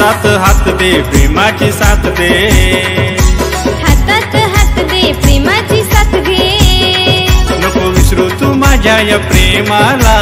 हातात हात दे प्रेमाची साथ दे. हातात हात दे प्रेमाची साथ दे. नको विसरू तू माझ्या या प्रेमाला.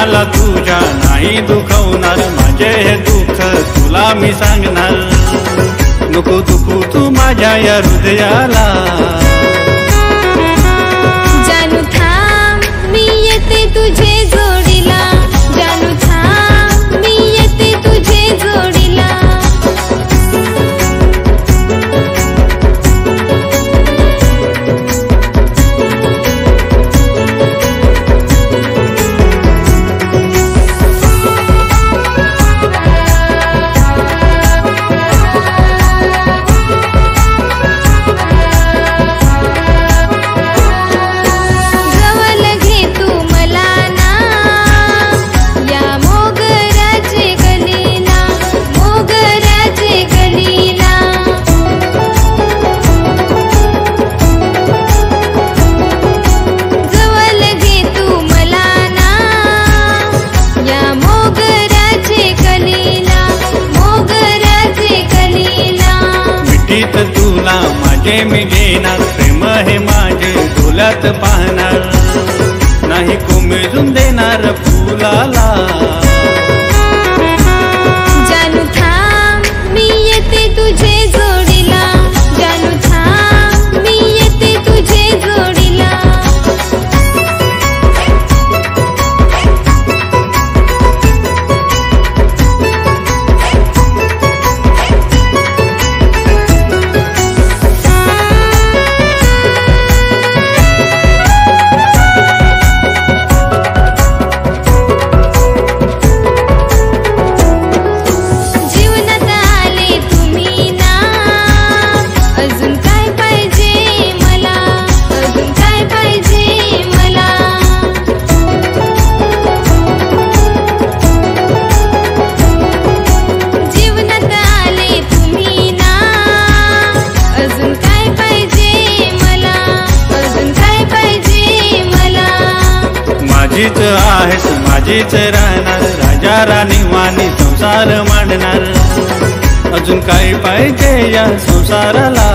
मनाला तुझ्या नाही दुखवणार. माझे हे दुःख तुला मी सांगणार. नको दुखू तू माझ्या या हृदयाला. माझे डोल्यात पाहणार. नाही कोमेजून देणार फुलाला. माझीच आहेस माझीच राहणार. राजा राणी वाणी संसार मांडणार. अजून काही पाहिजे या संसाराला?